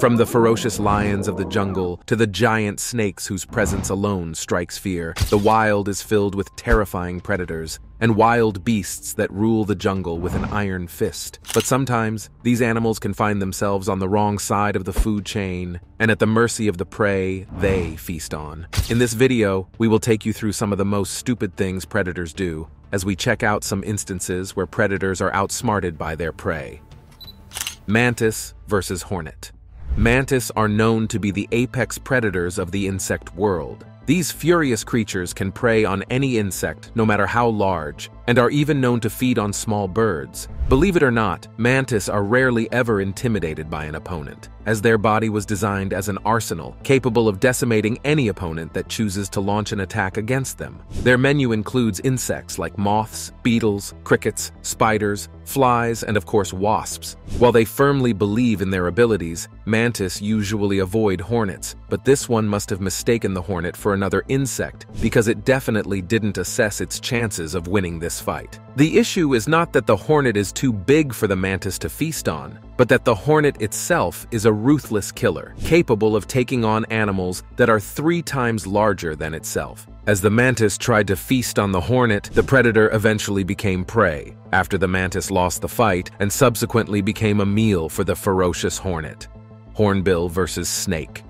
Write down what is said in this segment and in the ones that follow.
From the ferocious lions of the jungle to the giant snakes whose presence alone strikes fear, the wild is filled with terrifying predators and wild beasts that rule the jungle with an iron fist. But sometimes, these animals can find themselves on the wrong side of the food chain and at the mercy of the prey they feast on. In this video, we will take you through some of the most stupid things predators do as we check out some instances where predators are outsmarted by their prey. Mantis versus Hornet. Mantis are known to be the apex predators of the insect world. These furious creatures can prey on any insect, no matter how large, and are even known to feed on small birds. Believe it or not, mantis are rarely ever intimidated by an opponent, as their body was designed as an arsenal capable of decimating any opponent that chooses to launch an attack against them. Their menu includes insects like moths, beetles, crickets, spiders, flies, and of course wasps. While they firmly believe in their abilities, mantis usually avoid hornets, but this one must have mistaken the hornet for another insect because it definitely didn't assess its chances of winning this fight. The issue is not that the hornet is too big for the mantis to feast on, but that the hornet itself is a ruthless killer, capable of taking on animals that are three times larger than itself. As the mantis tried to feast on the hornet, the predator eventually became prey, after the mantis lost the fight and subsequently became a meal for the ferocious hornet. Hornbill versus snake.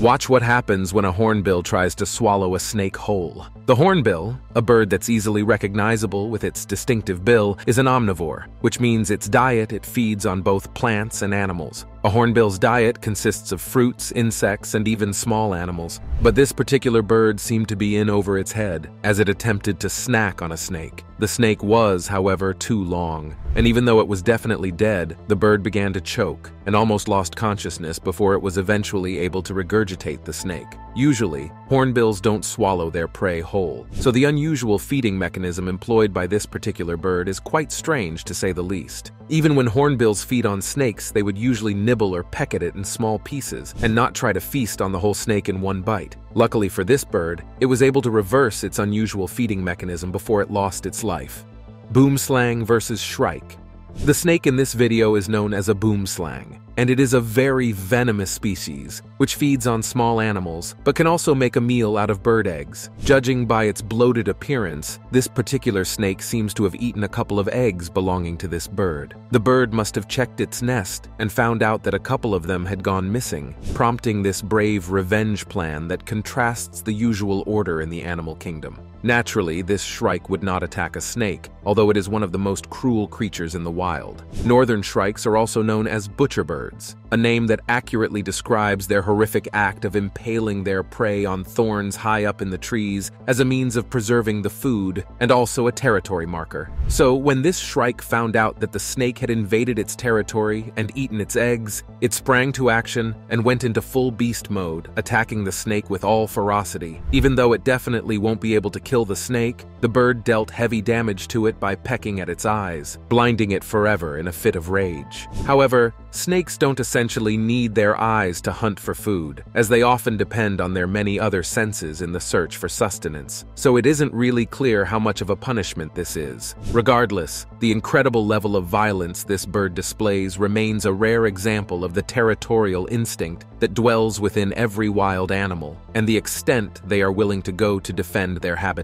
Watch what happens when a hornbill tries to swallow a snake whole. The hornbill, a bird that's easily recognizable with its distinctive bill, is an omnivore, which means its diet it feeds on both plants and animals. A hornbill's diet consists of fruits, insects, and even small animals. But this particular bird seemed to be in over its head, as it attempted to snack on a snake. The snake was, however, too long, and even though it was definitely dead, the bird began to choke and almost lost consciousness before it was eventually able to regurgitate the snake. Usually, hornbills don't swallow their prey whole, so the unusual feeding mechanism employed by this particular bird is quite strange to say the least. Even when hornbills feed on snakes, they would usually nibble or peck at it in small pieces and not try to feast on the whole snake in one bite. Luckily for this bird, it was able to reverse its unusual feeding mechanism before it lost its life. Boomslang versus Shrike the snake in this video is known as a boomslang, and it is a very venomous species, which feeds on small animals, but can also make a meal out of bird eggs. Judging by its bloated appearance, this particular snake seems to have eaten a couple of eggs belonging to this bird. The bird must have checked its nest and found out that a couple of them had gone missing, prompting this brave revenge plan that contrasts the usual order in the animal kingdom. Naturally, this shrike would not attack a snake, although it is one of the most cruel creatures in the wild. Northern shrikes are also known as butcherbirds, a name that accurately describes their horrific act of impaling their prey on thorns high up in the trees as a means of preserving the food and also a territory marker. So when this shrike found out that the snake had invaded its territory and eaten its eggs, it sprang to action and went into full beast mode, attacking the snake with all ferocity. Even though it definitely won't be able to kill the snake, the bird dealt heavy damage to it by pecking at its eyes, blinding it forever in a fit of rage. However, snakes don't essentially need their eyes to hunt for food, as they often depend on their many other senses in the search for sustenance, so it isn't really clear how much of a punishment this is. Regardless, the incredible level of violence this bird displays remains a rare example of the territorial instinct that dwells within every wild animal, and the extent they are willing to go to defend their habitat.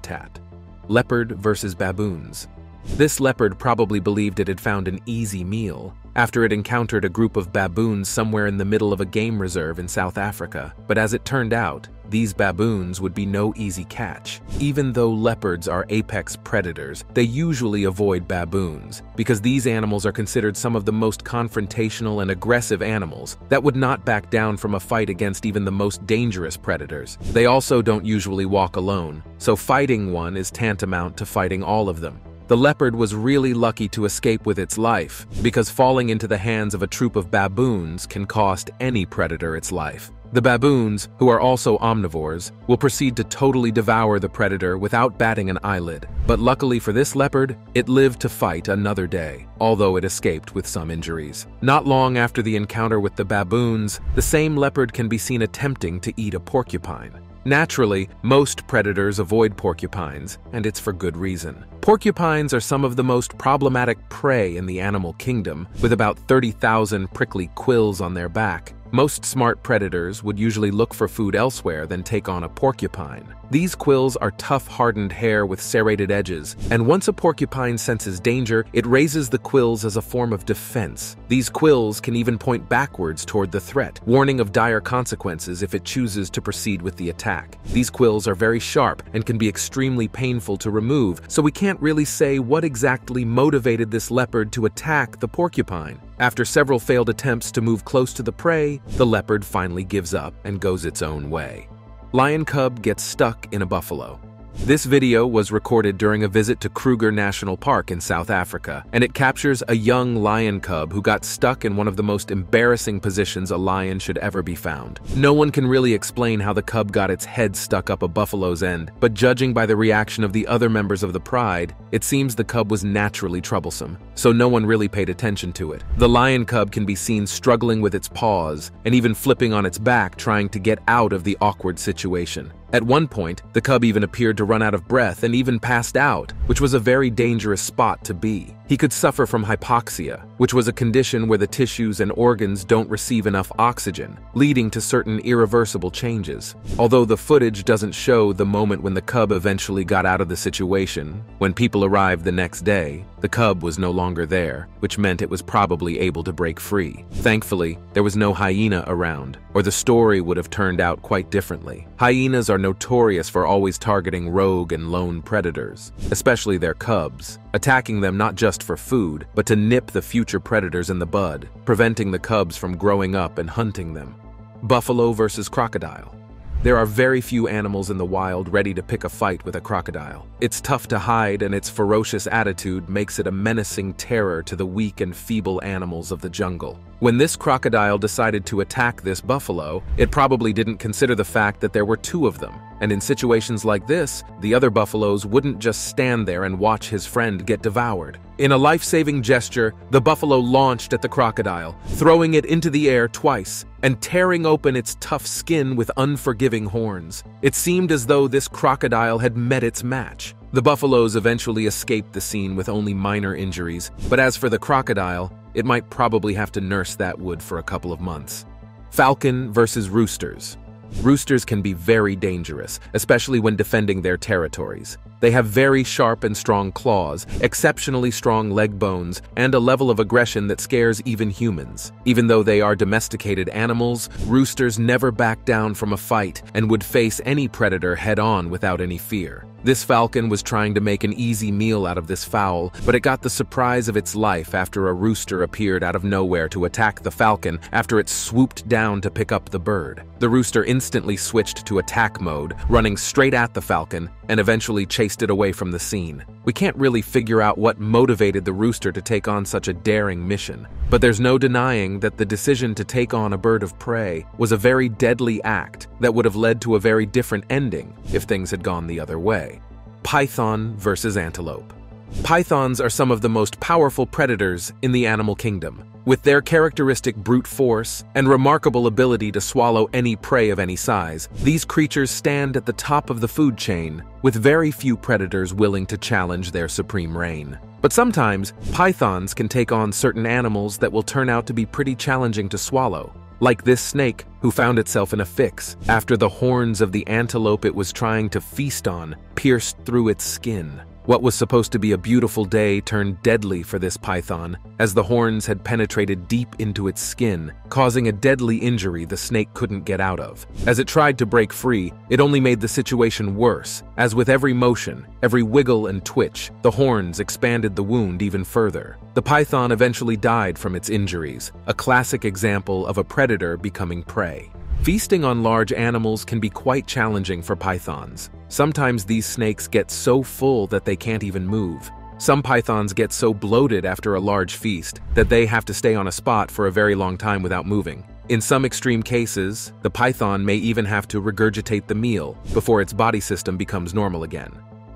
Leopard versus baboons. This leopard probably believed it had found an easy meal after it encountered a group of baboons somewhere in the middle of a game reserve in South Africa. But as it turned out, these baboons would be no easy catch. Even though leopards are apex predators, they usually avoid baboons because these animals are considered some of the most confrontational and aggressive animals that would not back down from a fight against even the most dangerous predators. They also don't usually walk alone, so fighting one is tantamount to fighting all of them. The leopard was really lucky to escape with its life, because falling into the hands of a troop of baboons can cost any predator its life. The baboons, who are also omnivores, will proceed to totally devour the predator without batting an eyelid. But luckily for this leopard, it lived to fight another day, although it escaped with some injuries. Not long after the encounter with the baboons, the same leopard can be seen attempting to eat a porcupine. Naturally, most predators avoid porcupines, and it's for good reason. Porcupines are some of the most problematic prey in the animal kingdom, with about 30,000 prickly quills on their back. Most smart predators would usually look for food elsewhere than take on a porcupine. These quills are tough, hardened hair with serrated edges, and once a porcupine senses danger, it raises the quills as a form of defense. These quills can even point backwards toward the threat, warning of dire consequences if it chooses to proceed with the attack. These quills are very sharp and can be extremely painful to remove, so we can't really say what exactly motivated this leopard to attack the porcupine. After several failed attempts to move close to the prey, the leopard finally gives up and goes its own way. Lion cub gets stuck in a buffalo. This video was recorded during a visit to Kruger National Park in South Africa, and it captures a young lion cub who got stuck in one of the most embarrassing positions a lion should ever be found. No one can really explain how the cub got its head stuck up a buffalo's end, but judging by the reaction of the other members of the pride, it seems the cub was naturally troublesome, so no one really paid attention to it. The lion cub can be seen struggling with its paws and even flipping on its back trying to get out of the awkward situation. At one point, the cub even appeared to run out of breath and even passed out, which was a very dangerous spot to be. He could suffer from hypoxia, which was a condition where the tissues and organs don't receive enough oxygen, leading to certain irreversible changes. Although the footage doesn't show the moment when the cub eventually got out of the situation, when people arrived the next day, the cub was no longer there, which meant it was probably able to break free. Thankfully, there was no hyena around, or the story would have turned out quite differently. Hyenas are notorious for always targeting rogue and lone predators, especially their cubs, attacking them not just for food, but to nip the future predators in the bud, preventing the cubs from growing up and hunting them. Buffalo versus crocodile. There are very few animals in the wild ready to pick a fight with a crocodile. It's tough to hide, and its ferocious attitude makes it a menacing terror to the weak and feeble animals of the jungle. When this crocodile decided to attack this buffalo, it probably didn't consider the fact that there were two of them. And in situations like this, the other buffaloes wouldn't just stand there and watch his friend get devoured. In a life-saving gesture, the buffalo launched at the crocodile, throwing it into the air twice and tearing open its tough skin with unforgiving horns. It seemed as though this crocodile had met its match. The buffaloes eventually escaped the scene with only minor injuries, but as for the crocodile, it might probably have to nurse that wood for a couple of months. Falcon versus roosters. Roosters can be very dangerous, especially when defending their territories. They have very sharp and strong claws, exceptionally strong leg bones, and a level of aggression that scares even humans. Even though they are domesticated animals, roosters never back down from a fight and would face any predator head-on without any fear. This falcon was trying to make an easy meal out of this fowl, but it got the surprise of its life after a rooster appeared out of nowhere to attack the falcon after it swooped down to pick up the bird. The rooster instantly switched to attack mode, running straight at the falcon, and eventually chased it away from the scene. We can't really figure out what motivated the rooster to take on such a daring mission, but there's no denying that the decision to take on a bird of prey was a very deadly act that would have led to a very different ending if things had gone the other way. Python versus antelope. Pythons are some of the most powerful predators in the animal kingdom. With their characteristic brute force and remarkable ability to swallow any prey of any size, these creatures stand at the top of the food chain, with very few predators willing to challenge their supreme reign. But sometimes, pythons can take on certain animals that will turn out to be pretty challenging to swallow, like this snake, who found itself in a fix after the horns of the antelope it was trying to feast on pierced through its skin. What was supposed to be a beautiful day turned deadly for this python, as the horns had penetrated deep into its skin, causing a deadly injury the snake couldn't get out of. As it tried to break free, it only made the situation worse, as with every motion, every wiggle and twitch, the horns expanded the wound even further. The python eventually died from its injuries, a classic example of a predator becoming prey. Feasting on large animals can be quite challenging for pythons. Sometimes these snakes get so full that they can't even move. Some pythons get so bloated after a large feast that they have to stay on a spot for a very long time without moving. In some extreme cases, the python may even have to regurgitate the meal before its body system becomes normal again.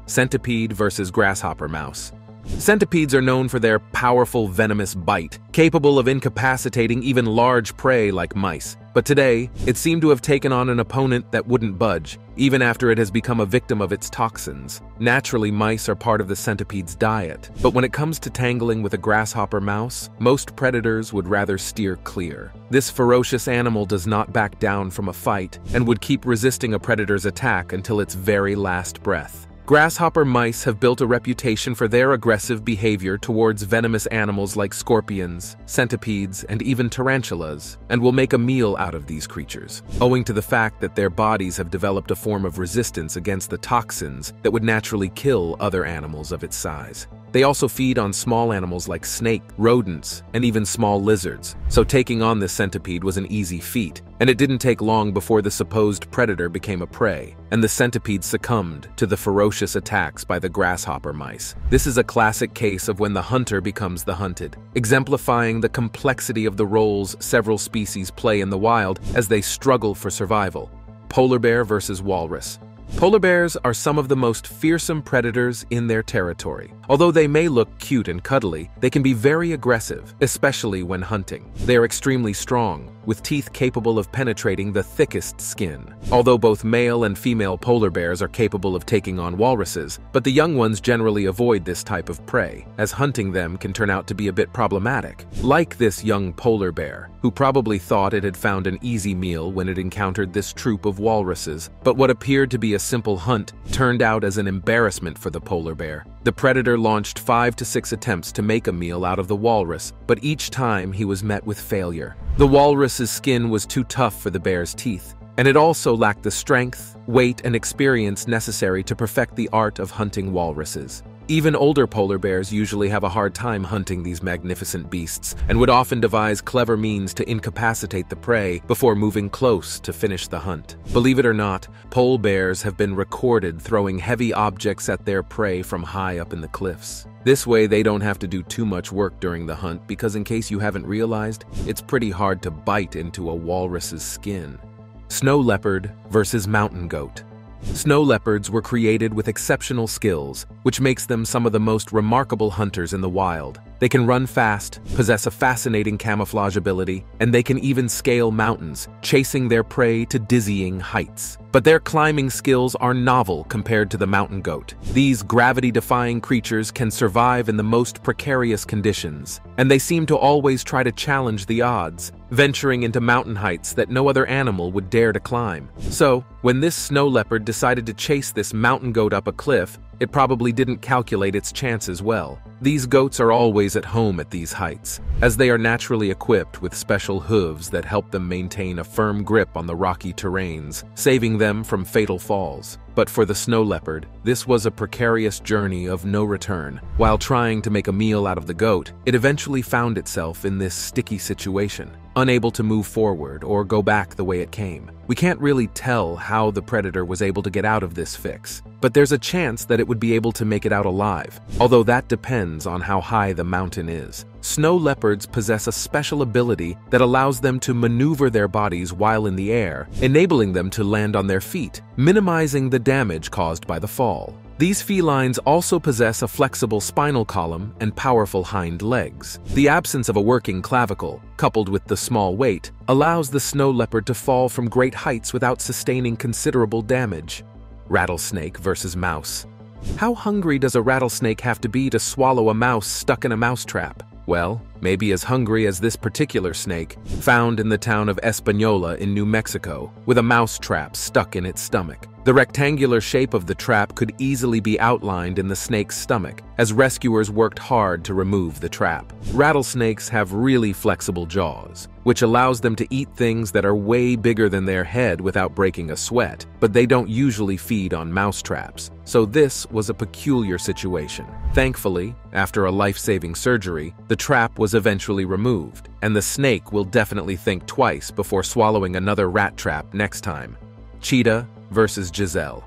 Centipede versus grasshopper mouse. Centipedes are known for their powerful venomous bite, capable of incapacitating even large prey like mice. But today, it seemed to have taken on an opponent that wouldn't budge, even after it has become a victim of its toxins. Naturally, mice are part of the centipede's diet, but when it comes to tangling with a grasshopper mouse, most predators would rather steer clear. This ferocious animal does not back down from a fight and would keep resisting a predator's attack until its very last breath. Grasshopper mice have built a reputation for their aggressive behavior towards venomous animals like scorpions, centipedes, and even tarantulas, and will make a meal out of these creatures, owing to the fact that their bodies have developed a form of resistance against the toxins that would naturally kill other animals of its size. They also feed on small animals like snake, rodents, and even small lizards, so taking on this centipede was an easy feat, and it didn't take long before the supposed predator became a prey, and the centipede succumbed to the ferocious attacks by the grasshopper mice. This is a classic case of when the hunter becomes the hunted, exemplifying the complexity of the roles several species play in the wild as they struggle for survival. Polar bear versus walrus. Polar bears are some of the most fearsome predators in their territory. Although they may look cute and cuddly, they can be very aggressive, especially when hunting. They are extremely strong, with teeth capable of penetrating the thickest skin. Although both male and female polar bears are capable of taking on walruses, but the young ones generally avoid this type of prey, as hunting them can turn out to be a bit problematic. Like this young polar bear, who probably thought it had found an easy meal when it encountered this troop of walruses, but what appeared to be a simple hunt turned out as an embarrassment for the polar bear. The predator launched five to six attempts to make a meal out of the walrus, but each time he was met with failure. The walrus's skin was too tough for the bear's teeth, and it also lacked the strength, weight, and experience necessary to perfect the art of hunting walruses. Even older polar bears usually have a hard time hunting these magnificent beasts and would often devise clever means to incapacitate the prey before moving close to finish the hunt. Believe it or not, polar bears have been recorded throwing heavy objects at their prey from high up in the cliffs. This way they don't have to do too much work during the hunt because in case you haven't realized, it's pretty hard to bite into a walrus's skin. Snow leopard versus mountain goat. Snow leopards were created with exceptional skills, which makes them some of the most remarkable hunters in the wild. They can run fast, possess a fascinating camouflage ability, and they can even scale mountains, chasing their prey to dizzying heights. But their climbing skills are novel compared to the mountain goat. These gravity-defying creatures can survive in the most precarious conditions, and they seem to always try to challenge the odds, venturing into mountain heights that no other animal would dare to climb. So, when this snow leopard decided to chase this mountain goat up a cliff, it probably didn't calculate its chances well. These goats are always at home at these heights, as they are naturally equipped with special hooves that help them maintain a firm grip on the rocky terrains, saving them from fatal falls. But for the snow leopard, this was a precarious journey of no return. While trying to make a meal out of the goat, it eventually found itself in this sticky situation, unable to move forward or go back the way it came. We can't really tell how the predator was able to get out of this fix, but there's a chance that it would be able to make it out alive, although that depends on how high the mountain is. Snow leopards possess a special ability that allows them to maneuver their bodies while in the air, enabling them to land on their feet, minimizing the damage caused by the fall. These felines also possess a flexible spinal column and powerful hind legs. The absence of a working clavicle, coupled with the small weight, allows the snow leopard to fall from great heights without sustaining considerable damage. Rattlesnake versus mouse. How hungry does a rattlesnake have to be to swallow a mouse stuck in a mousetrap? Well, maybe as hungry as this particular snake, found in the town of Espanola in New Mexico, with a mousetrap stuck in its stomach. The rectangular shape of the trap could easily be outlined in the snake's stomach, as rescuers worked hard to remove the trap. Rattlesnakes have really flexible jaws, which allows them to eat things that are way bigger than their head without breaking a sweat, but they don't usually feed on mousetraps, so this was a peculiar situation. Thankfully, after a life-saving surgery, the trap was eventually removed, and the snake will definitely think twice before swallowing another rat trap next time. Cheetah versus gazelle.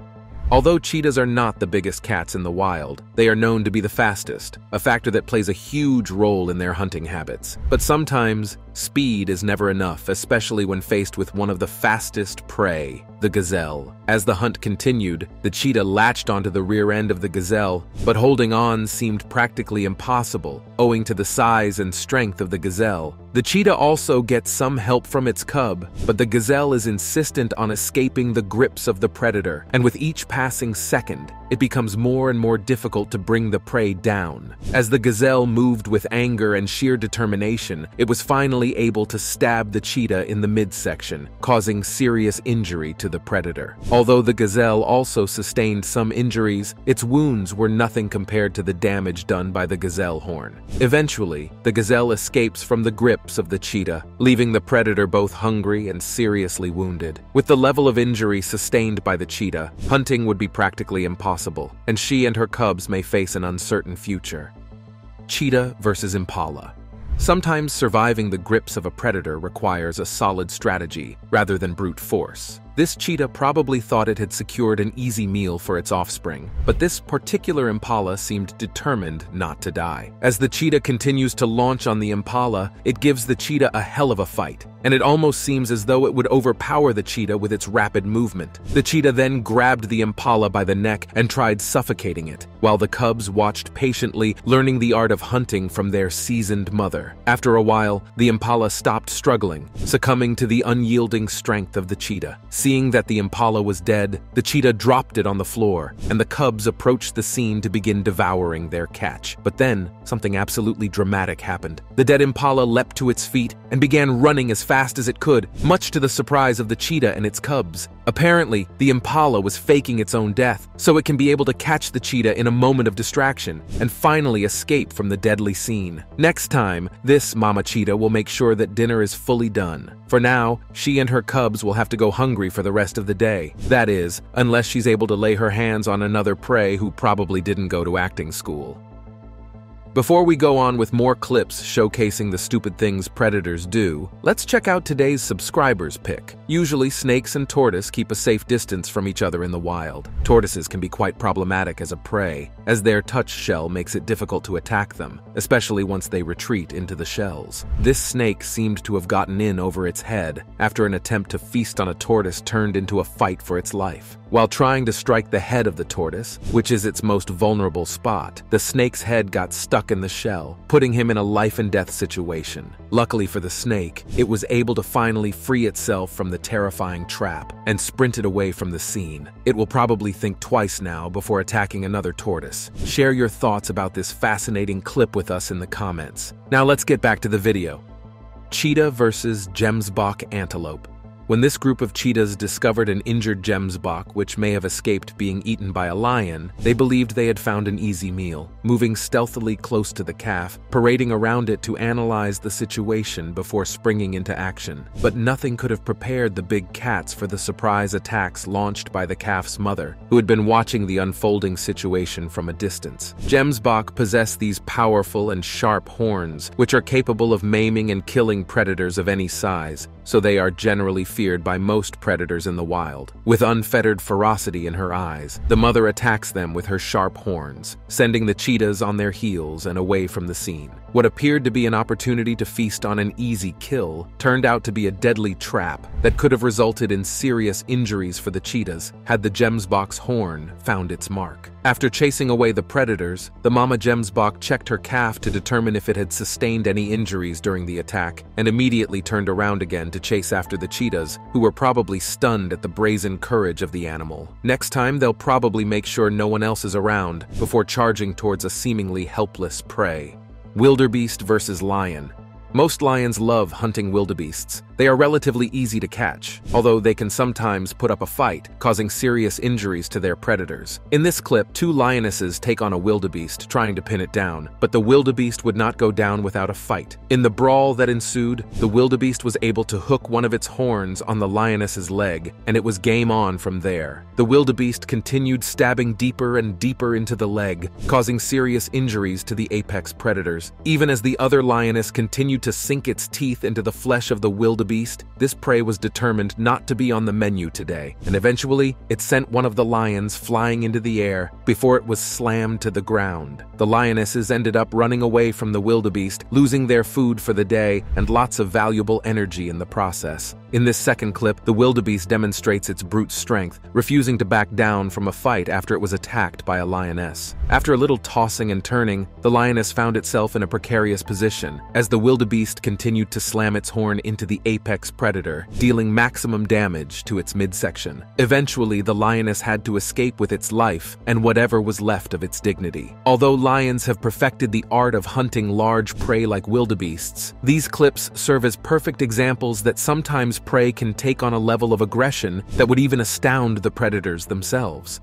Although cheetahs are not the biggest cats in the wild, they are known to be the fastest, a factor that plays a huge role in their hunting habits. But sometimes, Speed is never enough, especially when faced with one of the fastest prey, the gazelle. As the hunt continued, the cheetah latched onto the rear end of the gazelle, but holding on seemed practically impossible, owing to the size and strength of the gazelle. The cheetah also gets some help from its cub, but the gazelle is insistent on escaping the grips of the predator, and with each passing second, it becomes more and more difficult to bring the prey down. As the gazelle moved with anger and sheer determination, it was finally able to stab the cheetah in the midsection, causing serious injury to the predator. Although the gazelle also sustained some injuries, its wounds were nothing compared to the damage done by the gazelle horn. Eventually, the gazelle escapes from the grips of the cheetah, leaving the predator both hungry and seriously wounded. With the level of injury sustained by the cheetah, hunting would be practically impossible, and she and her cubs may face an uncertain future. Cheetah versus Impala Sometimes surviving the grips of a predator requires a solid strategy rather than brute force. This cheetah probably thought it had secured an easy meal for its offspring, but this particular impala seemed determined not to die. As the cheetah continues to launch on the impala, it gives the cheetah a hell of a fight, and it almost seems as though it would overpower the cheetah with its rapid movement. The cheetah then grabbed the impala by the neck and tried suffocating it, while the cubs watched patiently, learning the art of hunting from their seasoned mother. After a while, the impala stopped struggling, succumbing to the unyielding strength of the cheetah. Seeing that the impala was dead, the cheetah dropped it on the floor, and the cubs approached the scene to begin devouring their catch. But then, something absolutely dramatic happened. The dead impala leapt to its feet and began running as fast as it could, much to the surprise of the cheetah and its cubs. Apparently, the impala was faking its own death, so it can be able to catch the cheetah in a moment of distraction and finally escape from the deadly scene. Next time, this mama cheetah will make sure that dinner is fully done. For now, she and her cubs will have to go hungry for the rest of the day. That is, unless she's able to lay her hands on another prey who probably didn't go to acting school. Before we go on with more clips showcasing the stupid things predators do, let's check out today's subscribers pick. Usually, snakes and tortoise keep a safe distance from each other in the wild. Tortoises can be quite problematic as a prey, as their touch shell makes it difficult to attack them, especially once they retreat into the shells. This snake seemed to have gotten in over its head after an attempt to feast on a tortoise turned into a fight for its life. While trying to strike the head of the tortoise, which is its most vulnerable spot, the snake's head got stuck in the shell, putting him in a life and death situation. Luckily for the snake, it was able to finally free itself from the terrifying trap and sprinted away from the scene. It will probably think twice now before attacking another tortoise. Share your thoughts about this fascinating clip with us in the comments. Now let's get back to the video. Cheetah versus Gemsbok antelope. When this group of cheetahs discovered an injured gemsbok which may have escaped being eaten by a lion, they believed they had found an easy meal, moving stealthily close to the calf, parading around it to analyze the situation before springing into action. But nothing could have prepared the big cats for the surprise attacks launched by the calf's mother, who had been watching the unfolding situation from a distance. Gemsbok possess these powerful and sharp horns, which are capable of maiming and killing predators of any size, so they are generally feared by most predators in the wild. With unfettered ferocity in her eyes, the mother attacks them with her sharp horns, sending the cheetahs on their heels and away from the scene. What appeared to be an opportunity to feast on an easy kill turned out to be a deadly trap that could have resulted in serious injuries for the cheetahs had the gemsbok's horn found its mark. After chasing away the predators, the mama gemsbok checked her calf to determine if it had sustained any injuries during the attack and immediately turned around again to chase after the cheetahs, who were probably stunned at the brazen courage of the animal. Next time, they'll probably make sure no one else is around before charging towards a seemingly helpless prey. Wildebeest versus lion. Most lions love hunting wildebeests. They are relatively easy to catch, although they can sometimes put up a fight, causing serious injuries to their predators. In this clip, two lionesses take on a wildebeest, trying to pin it down, but the wildebeest would not go down without a fight. In the brawl that ensued, the wildebeest was able to hook one of its horns on the lioness's leg, and it was game on from there. The wildebeest continued stabbing deeper and deeper into the leg, causing serious injuries to the apex predators, even as the other lioness continued to sink its teeth into the flesh of the wildebeest, this prey was determined not to be on the menu today, and eventually it sent one of the lions flying into the air before it was slammed to the ground. The lionesses ended up running away from the wildebeest, losing their food for the day and lots of valuable energy in the process. In this second clip, the wildebeest demonstrates its brute strength, refusing to back down from a fight after it was attacked by a lioness. After a little tossing and turning, the lioness found itself in a precarious position, as the wildebeest continued to slam its horn into the apex predator, dealing maximum damage to its midsection. Eventually, the lioness had to escape with its life and whatever was left of its dignity. Although lions have perfected the art of hunting large prey like wildebeests, these clips serve as perfect examples that sometimes prey can take on a level of aggression that would even astound the predators themselves.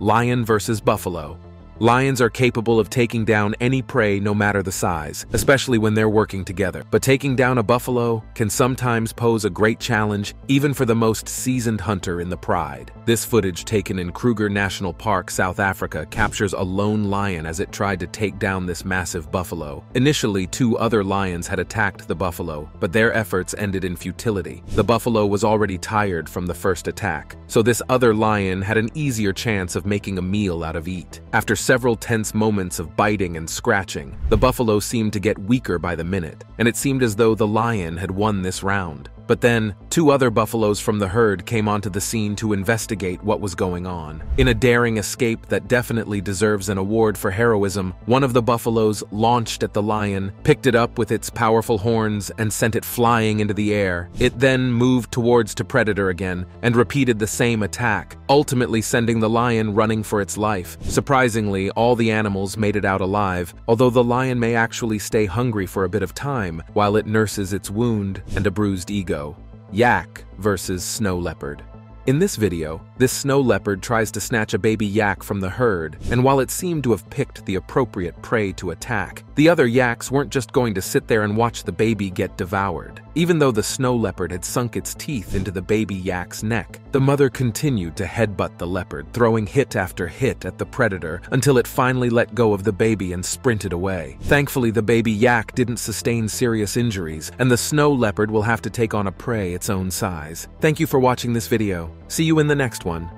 Lion versus buffalo. Lions are capable of taking down any prey no matter the size, especially when they're working together. But taking down a buffalo can sometimes pose a great challenge even for the most seasoned hunter in the pride. This footage taken in Kruger National Park, South Africa captures a lone lion as it tried to take down this massive buffalo. Initially, two other lions had attacked the buffalo, but their efforts ended in futility. The buffalo was already tired from the first attack, so this other lion had an easier chance of making a meal out of eat. After several tense moments of biting and scratching, the buffalo seemed to get weaker by the minute, and it seemed as though the lion had won this round. But then, two other buffaloes from the herd came onto the scene to investigate what was going on. In a daring escape that definitely deserves an award for heroism, one of the buffaloes launched at the lion, picked it up with its powerful horns, and sent it flying into the air. It then moved towards to Predator again and repeated the same attack, ultimately sending the lion running for its life. Surprisingly, all the animals made it out alive, although the lion may actually stay hungry for a bit of time while it nurses its wound and a bruised ego. Yak versus Snow Leopard. In this video, this snow leopard tries to snatch a baby yak from the herd, and while it seemed to have picked the appropriate prey to attack, the other yaks weren't just going to sit there and watch the baby get devoured. Even though the snow leopard had sunk its teeth into the baby yak's neck, the mother continued to headbutt the leopard, throwing hit after hit at the predator until it finally let go of the baby and sprinted away. Thankfully, the baby yak didn't sustain serious injuries, and the snow leopard will have to take on a prey its own size. Thank you for watching this video. See you in the one.